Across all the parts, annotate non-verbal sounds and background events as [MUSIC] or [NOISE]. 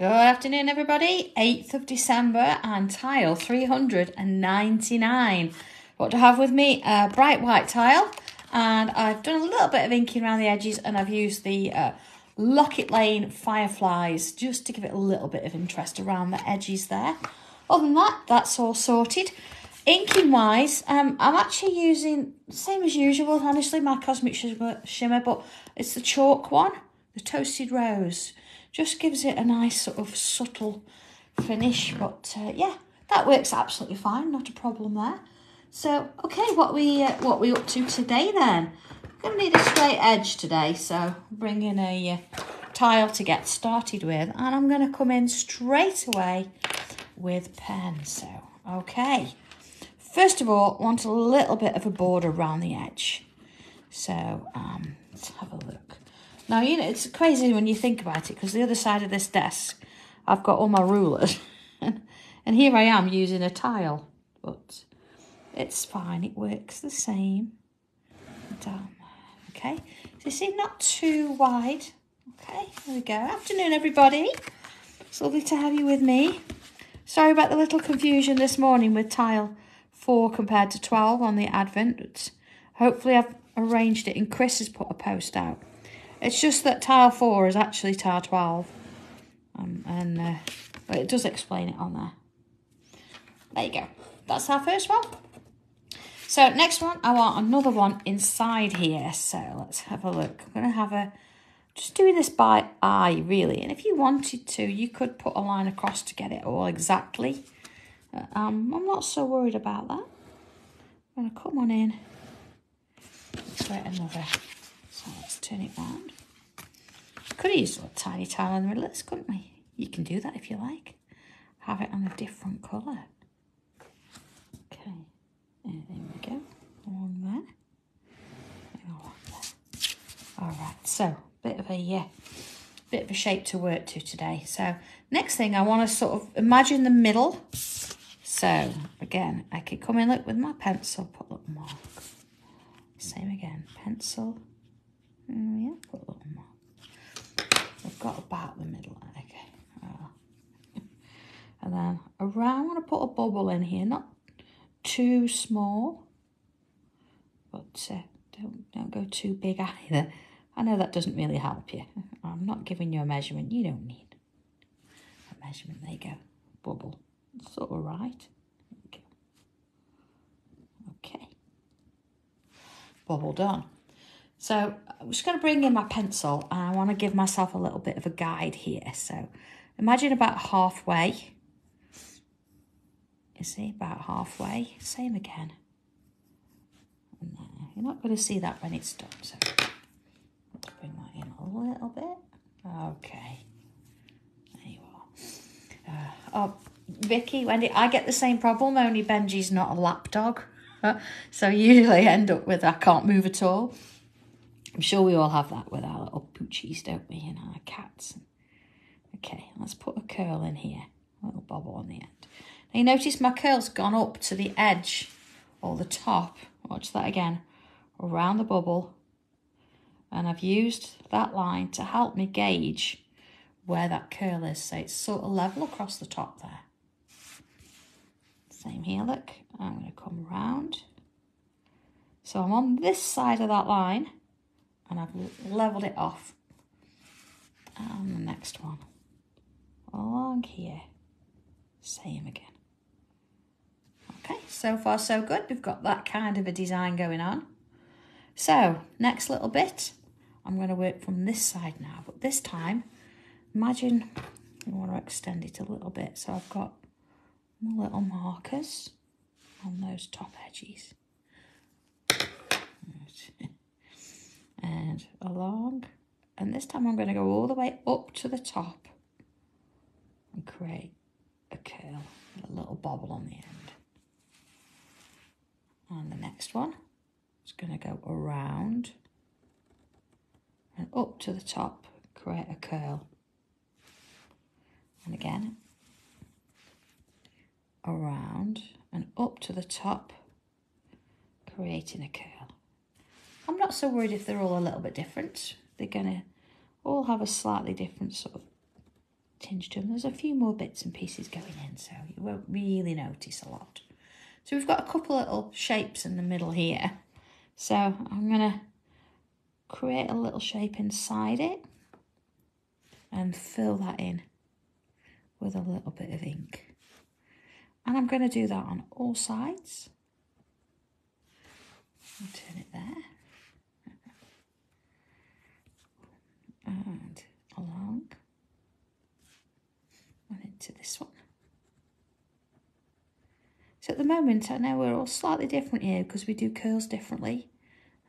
Good afternoon, everybody. 8th of December and tile 399. What to have with me? A bright white tile. And I've done a little bit of inking around the edges and I've used the uh, Locket Lane Fireflies just to give it a little bit of interest around the edges there. Other than that, that's all sorted. Inking wise, um, I'm actually using, same as usual, honestly, my Cosmic Shimmer, but it's the chalk one, the Toasted Rose just gives it a nice sort of subtle finish. But uh, yeah, that works absolutely fine, not a problem there. So, okay, what we uh, what we up to today then? We're going to need a straight edge today, so bring in a uh, tile to get started with. And I'm going to come in straight away with pen. So, okay. First of all, want a little bit of a border around the edge. So, um, let's have a look. Now, you know, it's crazy when you think about it because the other side of this desk, I've got all my rulers. [LAUGHS] and, here I am using a tile. But it's fine. It works the same. Down. Okay. So you see, not too wide. Okay, there we go. Afternoon, everybody. It's lovely to have you with me. Sorry about the little confusion this morning with tile 4 compared to 12 on the Advent. But hopefully I've arranged it and Chris has put a post out. It's just that tile 4 is actually tile 12. Um, and uh, but it does explain it on there. There you go. That's our first one. So next one, I want another one inside here. So let's have a look. I'm going to have a, just doing this by eye really. And if you wanted to, you could put a line across to get it all exactly. Um, I'm not so worried about that. I'm going to come on in. Create another so let's turn it round. Could have used a tiny tile in the middle of this, couldn't we? You can do that if you like. Have it on a different colour. Okay, and there we go. Along there. All right, so bit of a yeah, bit of a shape to work to today. So next thing, I want to sort of imagine the middle. So again, I could come in look with my pencil, put a little mark. Same again, pencil, Mm, yeah, put a little more. I've got about the middle, okay. Uh, [LAUGHS] and then around, I want to put a bubble in here, not too small, but uh, don't, don't go too big [LAUGHS] either. I know that doesn't really help you. I'm not giving you a measurement. You don't need a measurement. There you go. Bubble. Sort of right. Okay. Bubble done. So I'm just going to bring in my pencil and I want to give myself a little bit of a guide here. So imagine about halfway. You see, about halfway. Same again. You're not going to see that when it's done. So let's bring that in a little bit. Okay. There you are. Uh, oh, Vicky, Wendy, I get the same problem, only Benji's not a lap dog. [LAUGHS] so usually end up with I can't move at all. I'm sure we all have that with our little poochies, don't we, and our cats. Okay, let's put a curl in here, a little bobble on the end. Now you notice my curl's gone up to the edge or the top. Watch that again, around the bubble. And I've used that line to help me gauge where that curl is. So it's sort of level across the top there. Same here, look. I'm going to come round. So I'm on this side of that line and I've leveled it off. And the next one along here, same again. Okay, so far so good. We've got that kind of a design going on. So next little bit, I'm going to work from this side now, but this time, imagine I want to extend it a little bit. So I've got my little markers on those top edges. And along. And this time I'm going to go all the way up to the top and create a curl, a little bobble on the end. And the next one is going to go around and up to the top, create a curl. And again, around and up to the top, creating a curl. Not so worried if they're all a little bit different. They're going to all have a slightly different sort of tinge to them. There's a few more bits and pieces going in, so you won't really notice a lot. So we've got a couple little shapes in the middle here. So I'm going to create a little shape inside it and fill that in with a little bit of ink. And I'm going to do that on all sides. I'll turn it there. And along and into this one. So at the moment, I know we're all slightly different here because we do curls differently.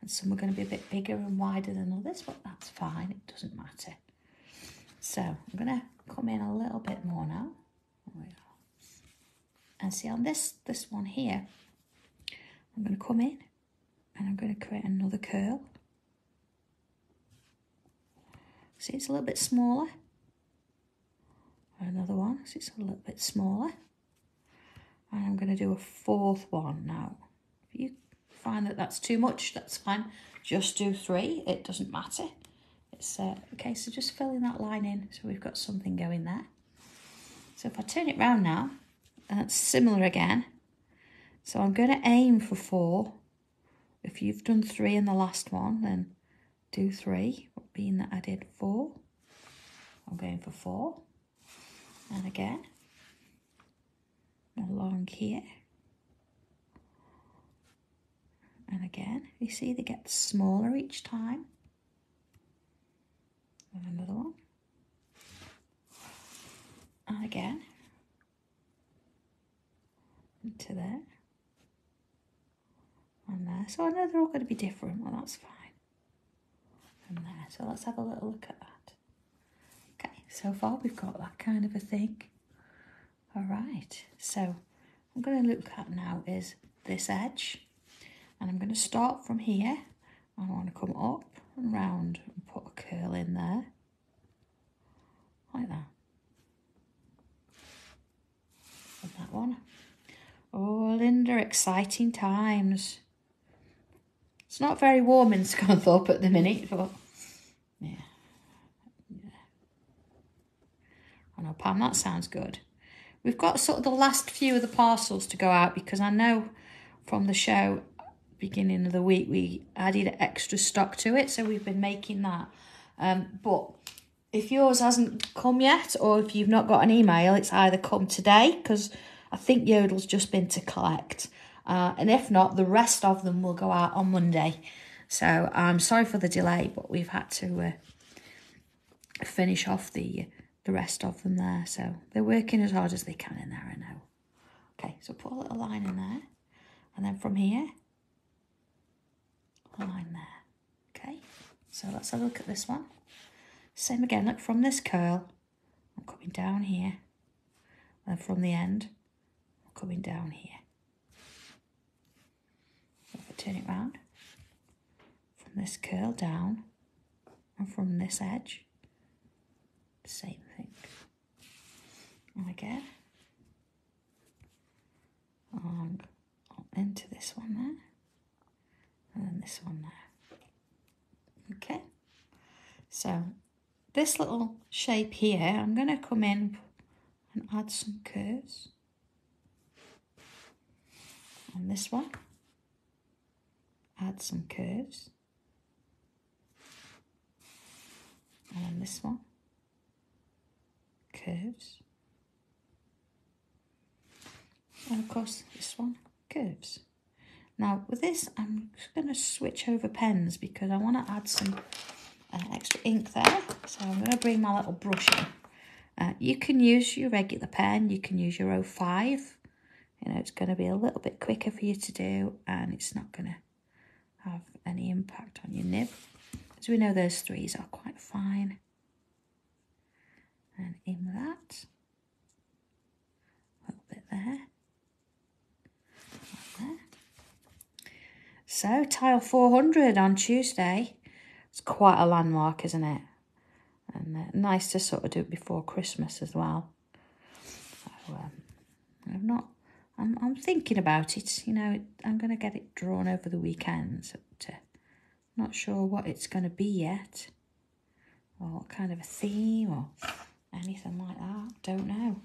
And some are going to be a bit bigger and wider than others, but that's fine. It doesn't matter. So I'm going to come in a little bit more now. And see on this, this one here, I'm going to come in and I'm going to create another curl. See, it's a little bit smaller. Another one, so it's a little bit smaller. And I'm going to do a fourth one now. If you find that that's too much, that's fine. Just do three, it doesn't matter. It's uh, okay, so just filling that line in so we've got something going there. So if I turn it round now, and it's similar again. So I'm going to aim for four. If you've done three in the last one, then do three, being that I did four. I'm going for four. And again, along here. And again, you see they get smaller each time. And another one. And again. Into there. And there. So I know they're all going to be different. Well, that's fine. And there. So let's have a little look at that. Okay, so far we've got that kind of a thing. All right, so I'm going to look at now is this edge. And I'm going to start from here. I want to come up and round and put a curl in there. Like that. And that one. Oh, Linda, exciting times. It's not very warm in Scunthorpe at the minute, but yeah. I know, Pam, that sounds good. We've got sort of the last few of the parcels to go out because I know from the show beginning of the week we added extra stock to it, so we've been making that. Um, but if yours hasn't come yet or if you've not got an email, it's either come today because I think Yodel's just been to collect. Uh, and if not, the rest of them will go out on Monday. So I'm sorry for the delay, but we've had to uh, finish off the the rest of them there. So they're working as hard as they can in there, I know. Okay, so put a little line in there. And then from here, a line there. Okay, so let's have a look at this one. Same again, look from this curl, I'm coming down here. And from the end, I'm coming down here. If I turn it round, from this curl down, and from this edge, same thing. And again, along into this one there, and then this one there. Okay, so this little shape here, I'm going to come in and add some curves. On this one, add some curves. And this one, curves. And of course, this one, curves. Now, with this, I'm going to switch over pens because I want to add some uh, extra ink there. So I'm going to bring my little brush in. Uh, you can use your regular pen, you can use your 05. You know, it's going to be a little bit quicker for you to do and it's not going to have any impact on your nib. As we know, those threes are quite fine and in that, a little bit there, there. So tile 400 on Tuesday. It's quite a landmark, isn't it? And uh, nice to sort of do it before Christmas as well. So, um, I'm not. I'm. I'm thinking about it. You know, I'm going to get it drawn over the weekend. Uh, not sure what it's going to be yet, or what kind of a theme, or anything like that. Don't know.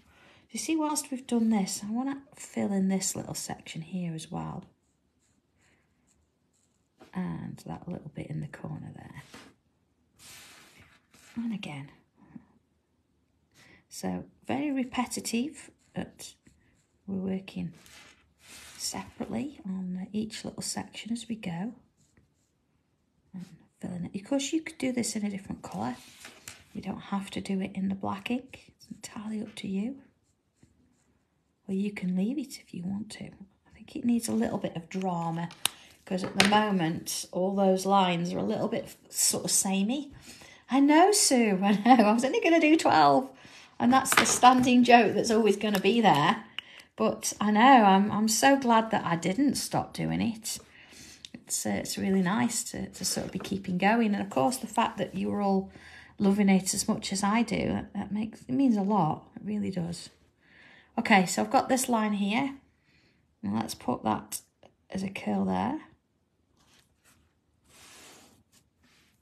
You see, whilst we've done this, I want to fill in this little section here as well. And that little bit in the corner there. And again. So very repetitive, but we're working separately on each little section as we go. And filling it. Of course, you could do this in a different colour. You don't have to do it in the black ink. It's entirely up to you. Or you can leave it if you want to. I think it needs a little bit of drama because at the moment, all those lines are a little bit sort of samey. I know, Sue, [LAUGHS] I know. I was only going to do 12. And that's the standing joke that's always going to be there. But I know, I'm, I'm so glad that I didn't stop doing it. It's, uh, it's really nice to, to sort of be keeping going. And of course, the fact that you're all loving it as much as I do, that, that makes it means a lot. It really does. Okay, so I've got this line here. And let's put that as a curl there.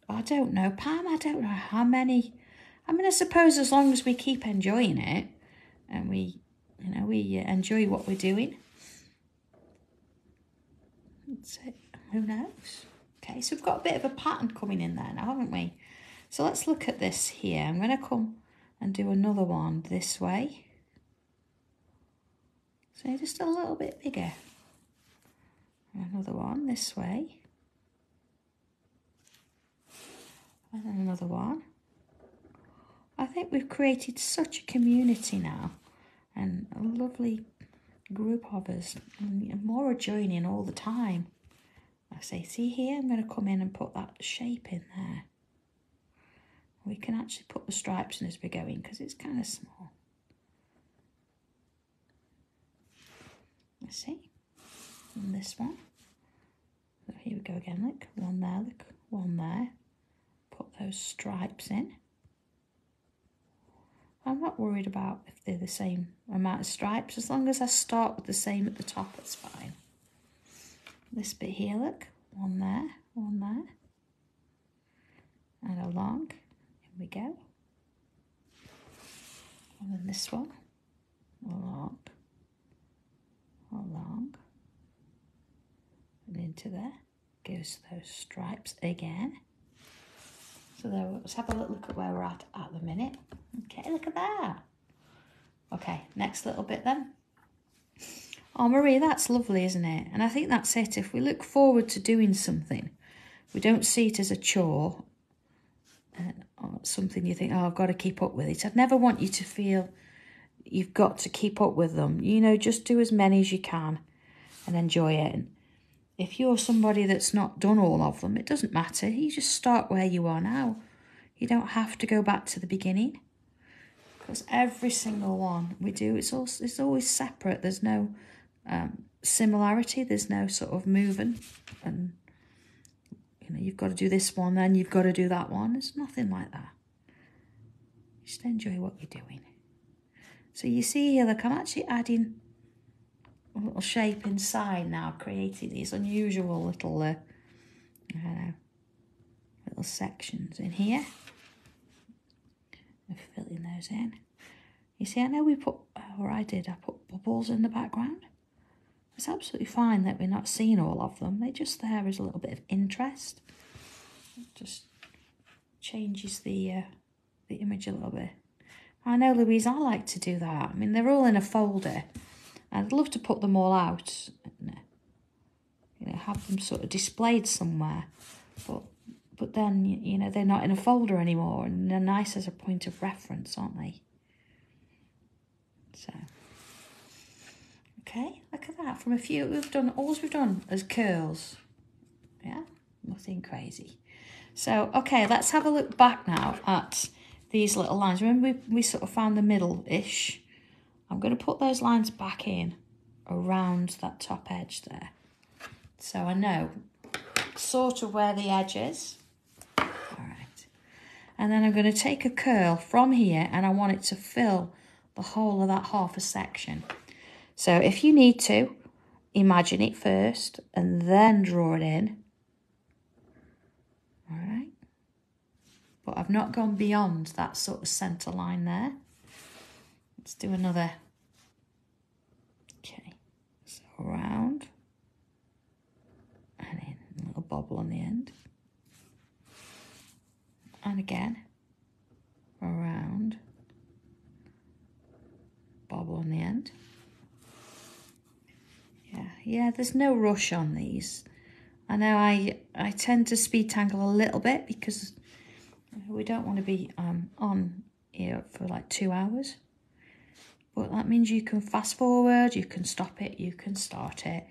I don't know, Pam, I don't know how many. I mean, I suppose as long as we keep enjoying it and we you know, we enjoy what we're doing. That's it. Who knows? Okay, so we've got a bit of a pattern coming in there now, haven't we? So let's look at this here. I'm going to come and do another one this way. So just a little bit bigger. Another one this way. And then another one. I think we've created such a community now and a lovely group of us. And more are joining all the time. I say, see here, I'm going to come in and put that shape in there. We can actually put the stripes in as we're going because it's kind of small. Let's see. And this one. So here we go again, look. One there, look. One there. Put those stripes in. I'm not worried about if they're the same amount of stripes. As long as I start with the same at the top, it's fine. This bit here, look. One there, one there. And along. Here we go. And then this one. Along. Along. And into there. gives those stripes again. So there, let's have a look at where we're at at the minute. Okay, look at that. Okay, next little bit then. Oh, Marie, that's lovely, isn't it? And I think that's it. If we look forward to doing something, we don't see it as a chore, or oh, something you think, oh, I've got to keep up with it. I'd never want you to feel you've got to keep up with them. You know, just do as many as you can and enjoy it. And if you're somebody that's not done all of them, it doesn't matter. You just start where you are now. You don't have to go back to the beginning because every single one we do it's all it's always separate there's no um, similarity. There's no sort of moving. And you know you've got to do this one then you've got to do that one. It's nothing like that. Just enjoy what you're doing. So you see here look I'm actually adding a little shape inside now creating these unusual little uh, I don't know little sections in here. And filling those in. You see, I know we put, or I did, I put bubbles in the background. It's absolutely fine that we're not seeing all of them. They're just there as a little bit of interest. It just changes the uh, the image a little bit. I know, Louise, I like to do that. I mean, they're all in a folder. I'd love to put them all out and, uh, you know, have them sort of displayed somewhere. But but then, you know, they're not in a folder anymore and they're nice as a point of reference, aren't they? So, okay, look at that. From a few, we've done, all we've done as curls. Yeah, nothing crazy. So, okay, let's have a look back now at these little lines. Remember we, we sort of found the middle-ish. I'm going to put those lines back in around that top edge there. So I know sort of where the edge is. All right. And then I'm going to take a curl from here and I want it to fill the whole of that half a section. So if you need to, imagine it first and then draw it in. All right. but I've not gone beyond that sort of centre line there. Let's do another. Okay, so around and in, a little bobble on the end. And again, around, bobble on the end. Yeah, yeah, there's no rush on these. I know I, I tend to speed tangle a little bit because we don't want to be um, on here for like two hours. But that means you can fast forward, you can stop it, you can start it,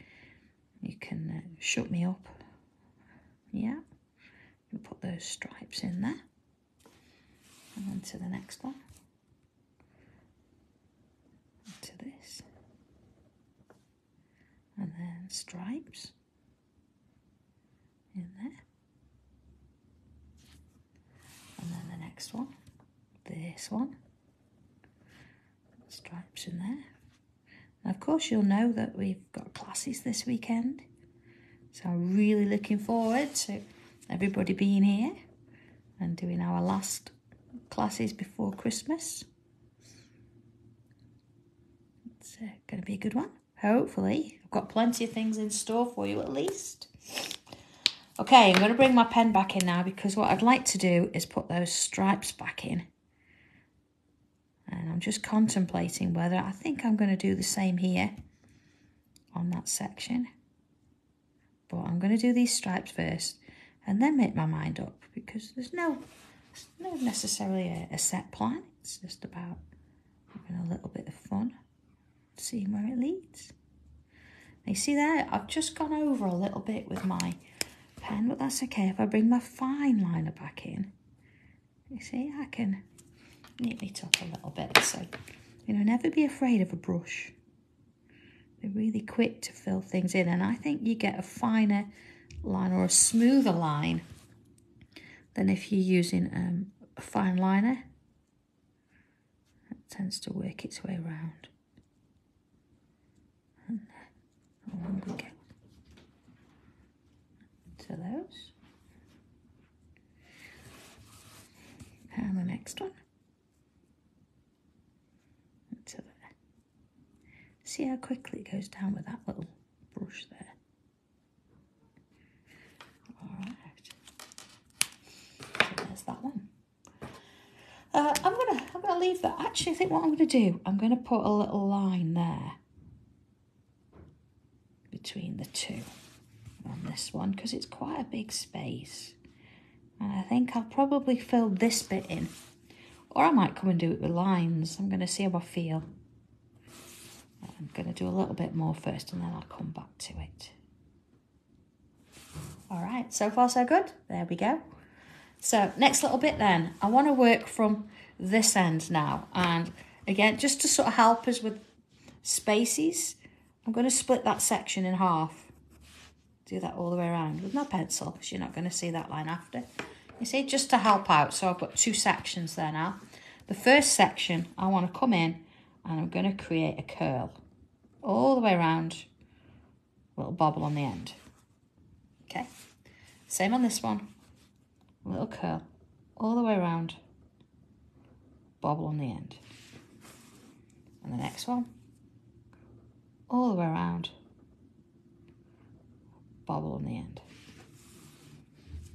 you can uh, shut me up. Yeah, put those stripes in there. And then to the next one. To this. And then stripes in there. And then the next one, this one, stripes in there. Of course, you'll know that we've got classes this weekend. So I'm really looking forward to everybody being here and doing our last classes before Christmas. It's uh, going to be a good one. Hopefully, I've got plenty of things in store for you at least. Okay, I'm going to bring my pen back in now because what I'd like to do is put those stripes back in. And I'm just contemplating whether I think I'm going to do the same here on that section. But I'm going to do these stripes first and then make my mind up because there's no, no necessarily a, a set plan. It's just about having a little bit of fun, seeing where it leads. You see there, I've just gone over a little bit with my pen, but that's okay. If I bring my fine liner back in, you see, I can neatly tuck a little bit. So, you know, never be afraid of a brush. They're really quick to fill things in. And I think you get a finer line or a smoother line than if you're using um, a fine liner. It tends to work its way around. And on we go to those. And the next one. To there. See how quickly it goes down with that little brush there. Alright. So there's that one. Uh, I'm gonna I'm gonna leave that. Actually, I think what I'm gonna do, I'm gonna put a little line there between the two on this one because it's quite a big space. And I think I'll probably fill this bit in. Or I might come and do it with lines. I'm going to see how I feel. I'm going to do a little bit more first and then I'll come back to it. All right, so far so good. There we go. So next little bit then, I want to work from this end now. And again, just to sort of help us with spaces, I'm going to split that section in half do that all the way around with my pencil because you're not going to see that line after. You see, just to help out. So I've got two sections there now. The first section, I want to come in and I'm going to create a curl all the way around, little bobble on the end. Okay, same on this one, little curl all the way around, bobble on the end. And the next one, all the way around, bobble on the end.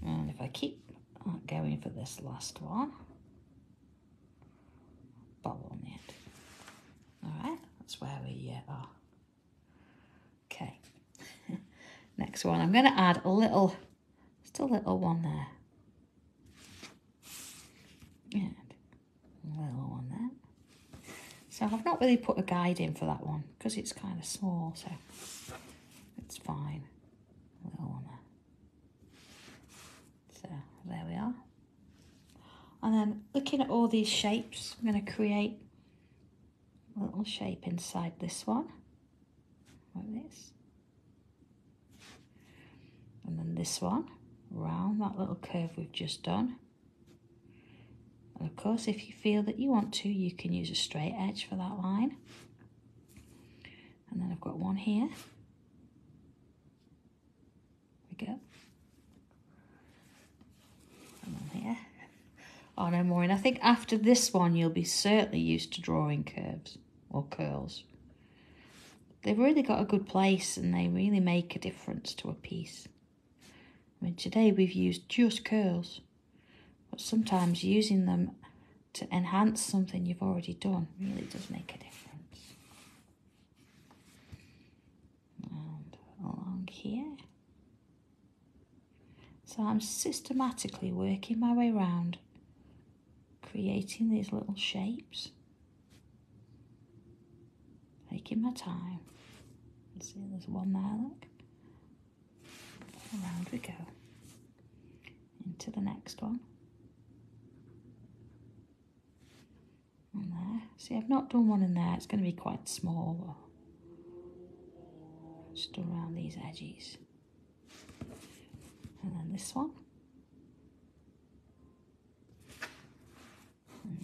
And if I keep going for this last one, bobble on the end. All right, that's where we uh, are. Okay, [LAUGHS] next one. I'm going to add a little, just a little one there. And a little one there. So I've not really put a guide in for that one because it's kind of small, so it's fine. So there we are. And then looking at all these shapes, I'm going to create a little shape inside this one, like this. And then this one, round that little curve we've just done. Of course, if you feel that you want to, you can use a straight edge for that line. And then I've got one here We go. And on here. Oh no, Maureen. I think after this one, you'll be certainly used to drawing curves or curls. They've really got a good place and they really make a difference to a piece. I mean, today we've used just curls, but sometimes using them to enhance something you've already done really does make a difference. And along here. So I'm systematically working my way around creating these little shapes. Taking my time. see there's one there, look. Around we go. Into the next one. And there. See, I've not done one in there. It's going to be quite small. Just around these edges. And then this one.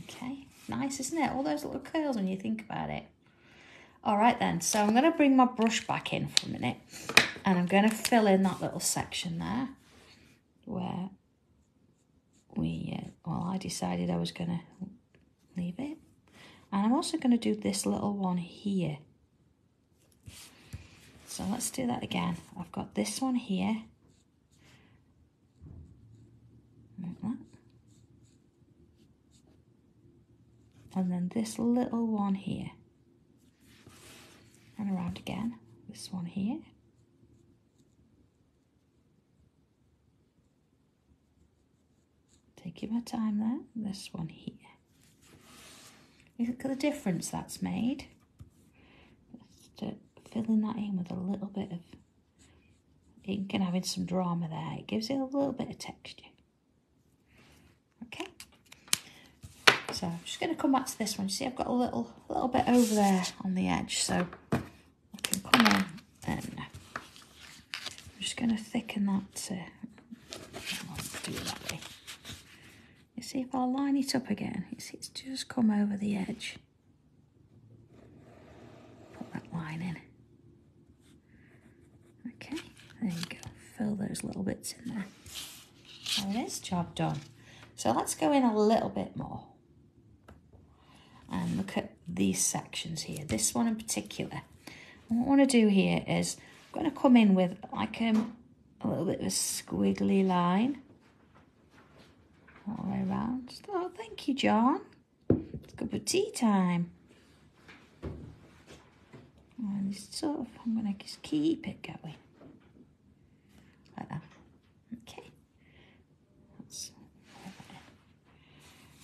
Okay, nice, isn't it? All those little curls when you think about it. All right then, so I'm going to bring my brush back in for a minute and I'm going to fill in that little section there where we, uh, well, I decided I was going to leave it. And I'm also going to do this little one here. So let's do that again. I've got this one here. Like that. and then this little one here and around again this one here taking my time there this one here look at the difference that's made just filling that in with a little bit of ink and having some drama there it gives it a little bit of texture okay so I'm just going to come back to this one. You see, I've got a little, little bit over there on the edge, so I can come in and I'm just going to thicken that. Uh, do it that way. You see, if I line it up again, see, it's just come over the edge. Put that line in. Okay, there you go. Fill those little bits in there. There it is, job done. So let's go in a little bit more and look at these sections here, this one in particular. what I want to do here is I'm going to come in with like um, a little bit of a squiggly line all the way around. Oh, thank you, John. It's cup of tea time. And sort of, I'm going to just keep it going. Like that. Okay.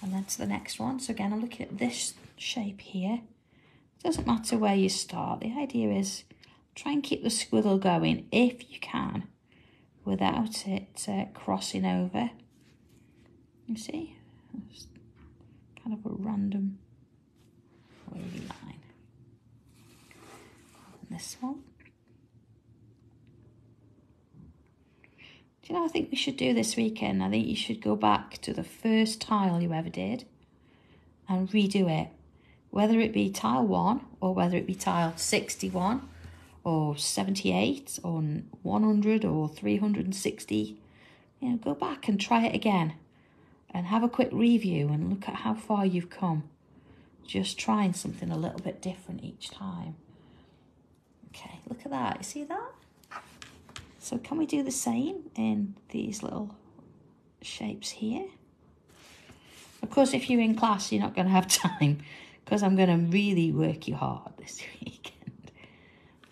and then to the next one. So again, I'm looking at this shape here. It doesn't matter where you start. The idea is try and keep the squiggle going if you can without it uh, crossing over. You see? It's kind of a random wavy line. And this one. Do you know, I think we should do this weekend. I think you should go back to the first tile you ever did and redo it. Whether it be tile 1 or whether it be tile 61 or 78 or 100 or 360. You know, go back and try it again and have a quick review and look at how far you've come. Just trying something a little bit different each time. Okay, look at that. You see that? So can we do the same in these little shapes here? Of course, if you're in class, you're not going to have [LAUGHS] time because I'm going to really work you hard this [LAUGHS] weekend.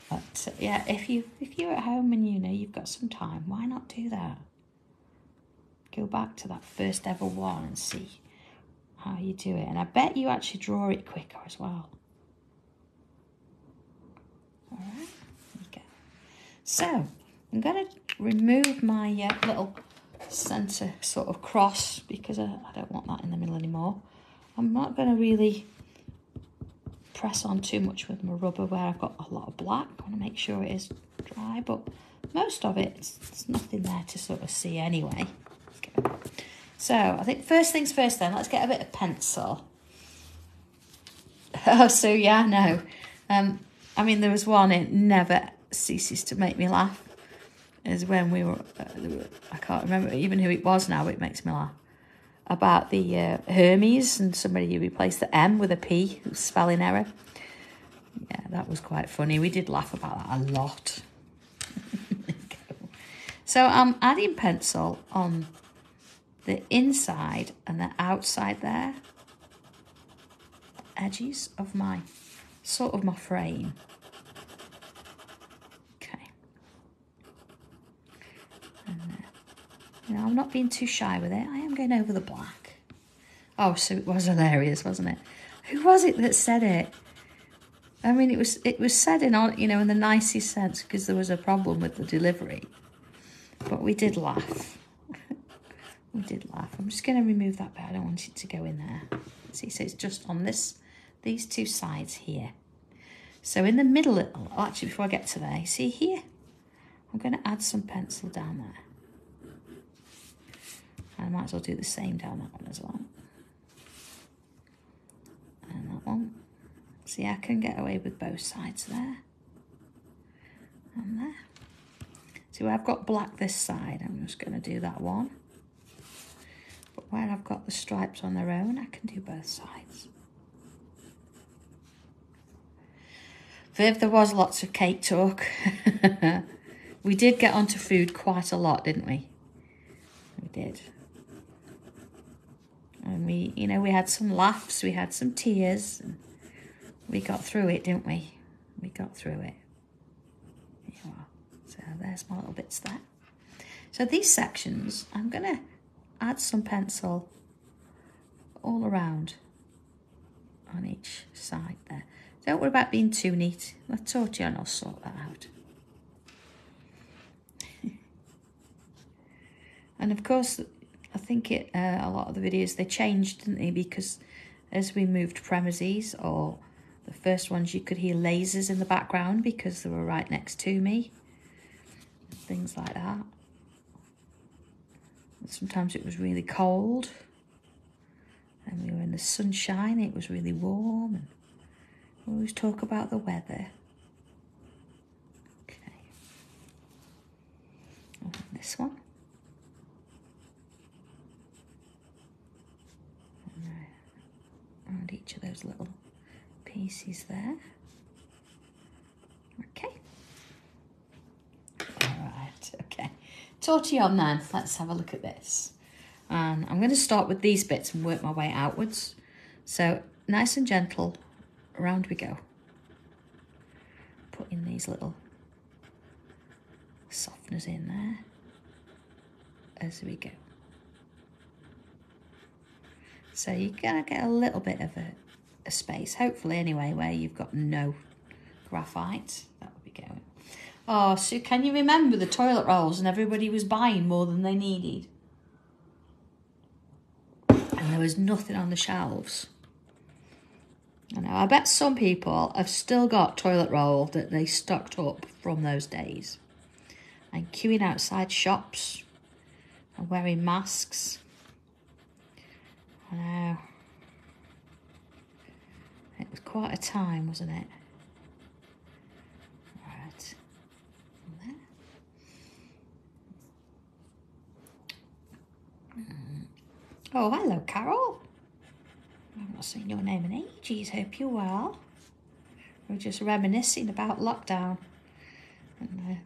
But uh, yeah, if you if you're at home and you know you've got some time, why not do that? Go back to that first ever one and see how you do it. And I bet you actually draw it quicker as well. All right, go. So I'm going to remove my uh, little centre sort of cross because I, I don't want that in the middle anymore. I'm not going to really press on too much with my rubber where I've got a lot of black. I want to make sure it is dry, but most of it, there's nothing there to sort of see anyway. So I think first things first then, let's get a bit of pencil. [LAUGHS] Oh, so yeah, no. Um, I mean, there was one, it never ceases to make me laugh is when we were, uh, I can't remember even who it was now, it makes me laugh. about the uh, Hermes and somebody who replaced the M with a P, spelling error. Yeah, that was quite funny. We did laugh about that a lot. [LAUGHS] so I'm adding pencil on the inside and the outside there edges of my sort of my frame. Okay. And, uh, you know, I'm not being too shy with it. I am going over the black. Oh, so it was hilarious, wasn't it? Who was it that said it? I mean, it was it was said in all you know in the nicest sense because there was a problem with the delivery, but we did laugh. We did laugh. I'm just going to remove that bit. I don't want it to go in there. See, so it's just on this these two sides here. So in the middle, oh, actually before I get to there, see here, I'm going to add some pencil down there. I might as well do the same down that one as well. And that one. See, I can get away with both sides there. And there. See I've got black this side, I'm just going to do that one. Where I've got the stripes on their own, I can do both sides. Viv, there was lots of cake talk. [LAUGHS] we did get onto food quite a lot, didn't we? We did. And we, you know, we had some laughs, we had some tears, we got through it, didn't we? We got through it. So there's my little bits there. So these sections, I'm going to add some pencil all around on each side there. Don't worry about being too neat. Let Torty and I'll sort that out. [LAUGHS] and of course, I think it uh, a lot of the videos, they changed, didn't they? Because as we moved premises, or the first ones, you could hear lasers in the background because they were right next to me. Things like that. Sometimes it was really cold. And we were in the sunshine, it was really warm. And always talk about the weather. Okay. And this one. And each of those little pieces there. Okay. All right, okay. Tortillon then, let's have a look at this. And I'm going to start with these bits and work my way outwards. So nice and gentle around we go. Putting these little softeners in there as we go. So you're going to get a little bit of a, a space, hopefully anyway, where you've got no graphite. That would be going. Oh, so can you remember the toilet rolls and everybody was buying more than they needed? And there was nothing on the shelves. I know, I bet some people have still got toilet roll that they stocked up from those days. And queuing outside shops and wearing masks. I know. It was quite a time, wasn't it? Right. Oh, hello, Carol. I've not seen your name in ages. Hope you're well. We're just reminiscing about lockdown and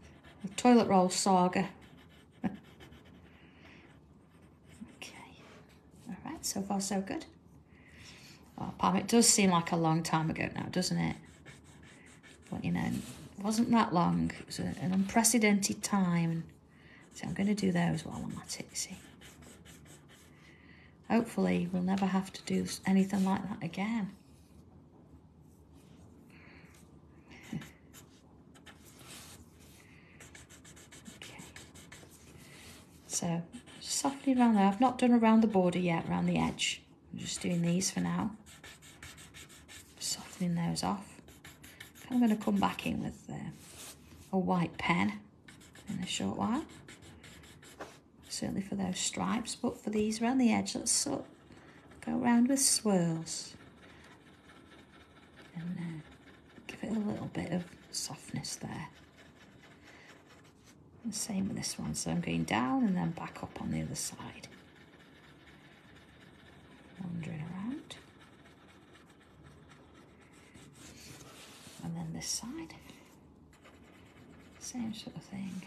the, toilet roll saga. [LAUGHS] okay. All right, so far so good. Oh, Pam, it does seem like a long time ago now, doesn't it? But, you know, it wasn't that long. It was a, an unprecedented time. So I'm going to do those while I'm at it, see hopefully we'll never have to do anything like that again. okay. So softly around there. I've not done around the border yet, around the edge. I'm just doing these for now. Softening those off. I'm going to come back in with uh, a white pen in a short while certainly for those stripes, but for these around the edge, let's sort of go around with swirls and uh, give it a little bit of softness there. The same with this one, so I'm going down and then back up on the other side. Wandering around. And then this side. Same sort of thing.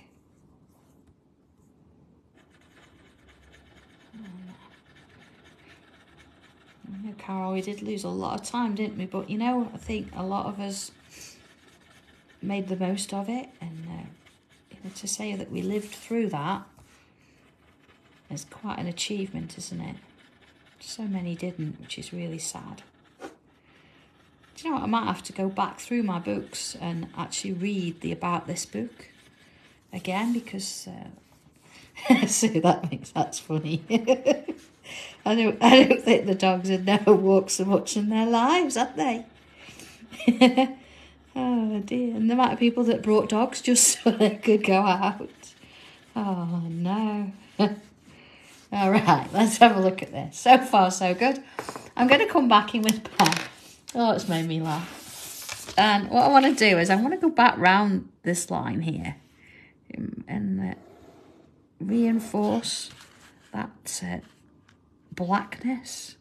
Carol, we did lose a lot of time, didn't we? But you know, I think a lot of us made the most of it, and uh, you know, to say that we lived through that is quite an achievement, isn't it? So many didn't, which is really sad. Do you know what? I might have to go back through my books and actually read the about this book again because. Uh, [LAUGHS] so that makes that's funny. [LAUGHS] I don't. I don't think the dogs have never walked so much in their lives, have they? [LAUGHS] oh dear! And the amount of people that brought dogs just so they could go out. Oh no. All right, let's have a look at this. So far, so good. I'm going to come back in with pen. Oh, it's made me laugh. And what I want to do is I want to go back round this line here and reinforce that uh, blackness.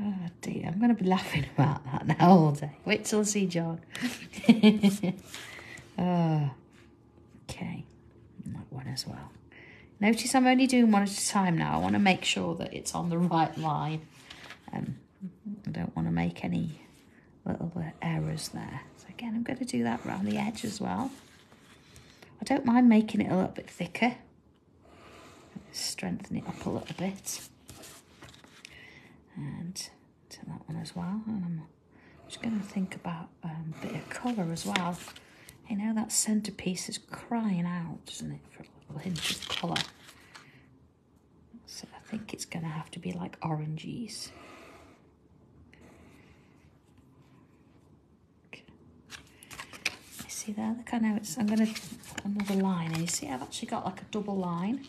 Oh dear, I'm going to be laughing [LAUGHS] about that now all day. Wait till I see John. [LAUGHS] oh. Okay, that one as well. Notice I'm only doing one at a time now. I want to make sure that it's on the right line. Um, I don't want to make any little uh, errors there. So again, I'm going to do that around the edge as well. I don't mind making it a little bit thicker. Strengthen it up a little bit. And to that one as well. And I'm just going to think about um, a bit of colour as well. You know, that centerpiece is crying out, doesn't it, for a little hint of colour. So I think it's going to have to be like oranges. Okay. You see there? Look, I know it's, I'm going to put another line. And you see, I've actually got like a double line.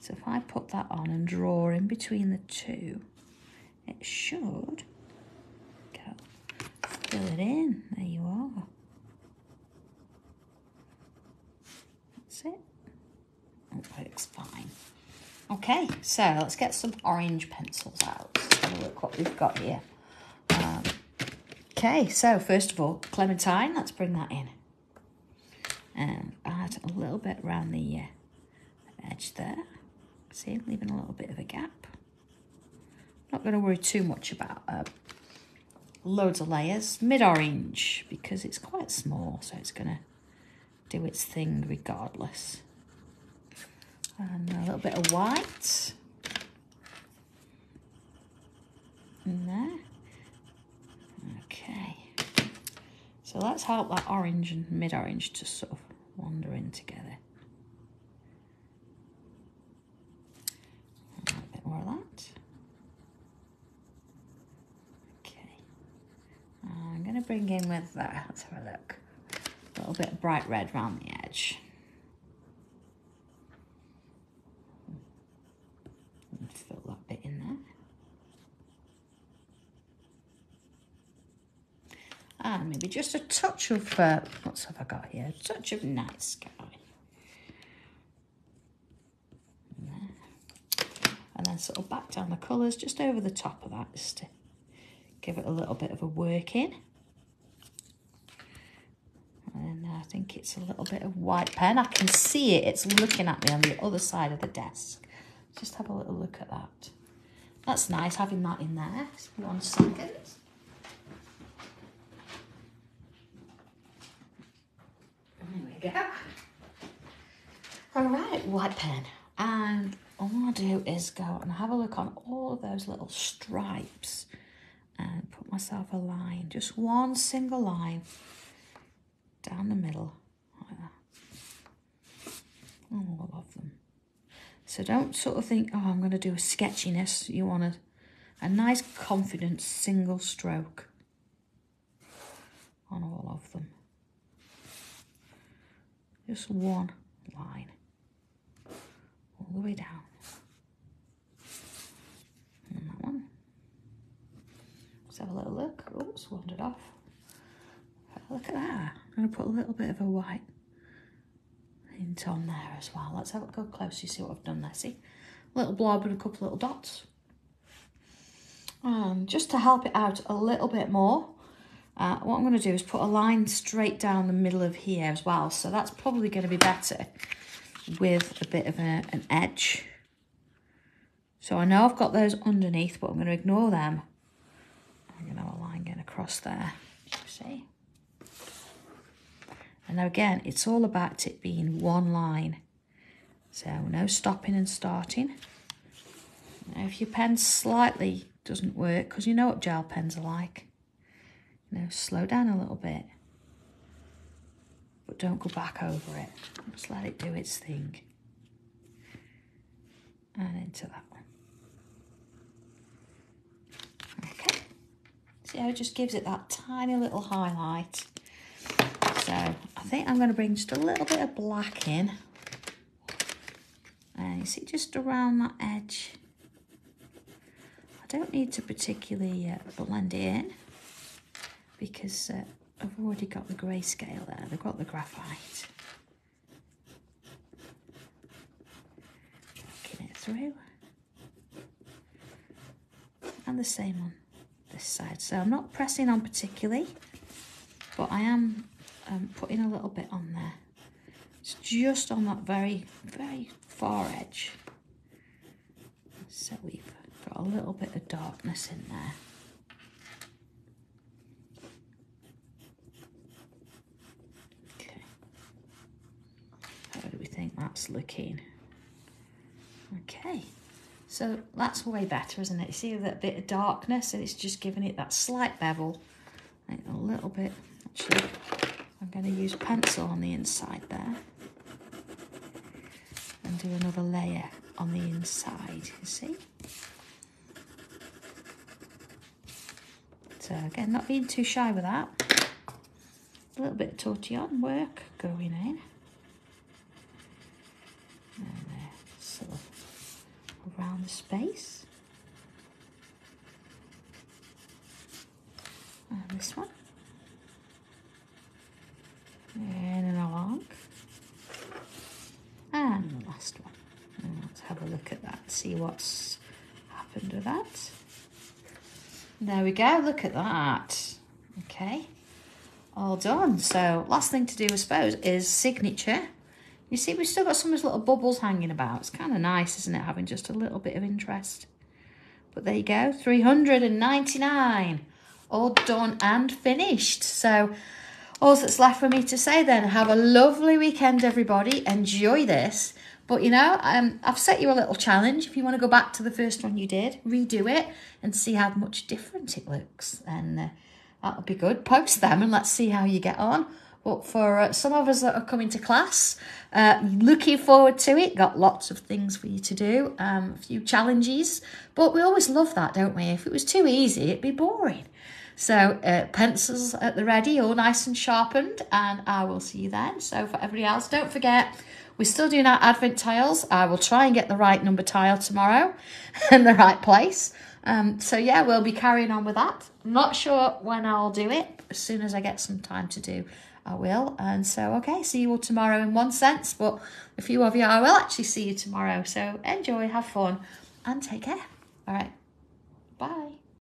So if I put that on and draw in between the two, it should go fill it in. There you are. That's it. works fine. Okay, so let's get some orange pencils out. look what we've got here. Um, okay, so first of all, clementine, let's bring that in. And add a little bit around the uh, edge there. See, leaving a little bit of a gap. Not going to worry too much about uh, loads of layers. Mid-orange, because it's quite small, so it's going to do its thing regardless. And a little bit of white. In there. Okay. So let's help that orange and mid-orange to sort of wander in together. A bit more of that. Okay. I'm going to bring in with that. Let's have a look a little bit bright red around the edge. And fill that bit in there. And maybe just a touch of, uh, what have I got here? A touch of night sky. And then sort of back down the colours just over the top of that just to give it a little bit of a work in. And I think it's a little bit of white pen. I can see it. It's looking at me on the other side of the desk. Just have a little look at that. That's nice having that in there. One second. Go. All right, white pen. And all I do is go and have a look on all of those little stripes and put myself a line, just one single line down the middle like that. Oh, all of them. So don't sort of think, oh, I'm going to do a sketchiness. You want a, a nice, confident single stroke on all of them. Just one line all the way down. And that one. Let's have a little look. Oops, wandered off. Look at that. I'm going to put a little bit of a white hint on there as well. Let's have a go close. You see what I've done there. See? A little blob and a couple little dots. And just to help it out a little bit more, uh, what I'm going to do is put a line straight down the middle of here as well. So that's probably going to be better with a bit of a, an edge. So I know I've got those underneath, but I'm going to ignore them. I'm going to have a line going across there. See? And now again, it's all about it being one line. So no stopping and starting. Now if your pen slightly doesn't work, because you know what gel pens are like, now slow down a little bit. But don't go back over it. Just let it do its thing. And into that one. Okay. See how it just gives it that tiny little highlight. So I think I'm going to bring just a little bit of black in. And you see just around that edge. I don't need to particularly uh, blend in because uh, I've already got the grayscale there. They've got the graphite. Working it through. And the same on this side. So I'm not pressing on particularly, but I am um, putting a little bit on there. It's just on that very, very far edge. So we've got a little bit of darkness in there. think that's looking. Okay, so that's way better, isn't it? You see that bit of darkness and it's just giving it that slight bevel. A little bit, actually, I'm going to use pencil on the inside there. And do another layer on the inside, you see? So again, not being too shy with that. A little bit of tortillon work going in. Around the space. And this one. And along. And the last one. And let's have a look at that, see what's happened with that. There we go, look at that. Okay, all done. So last thing to do, I suppose, is signature. You see, we've still got some of those little bubbles hanging about. It's kind of nice, isn't it, having just a little bit of interest. But there you go, 399. All done and finished. So all that's left for me to say then, have a lovely weekend, everybody. Enjoy this. But, you know, um, I've set you a little challenge. If you want to go back to the first one you did, redo it and see how much different it looks. And uh, that'll be good. Post them and let's see how you get on. But for uh, some of us that are coming to class, uh, looking forward to it. Got lots of things for you to do, um, a few challenges. But we always love that, don't we? If it was too easy, it'd be boring. So uh, pencils at the ready, all nice and sharpened, and I will see you then. So for everybody else, don't forget, we're still doing our Advent tiles. I will try and get the right number tile tomorrow [LAUGHS] in the right place. Um, so yeah, we'll be carrying on with that. Not sure when I'll do it, as soon as I get some time to do I will. And so, okay, see you all tomorrow in one sense, but a few of you I will actually see you tomorrow. So enjoy, have fun, and take care. All right, bye.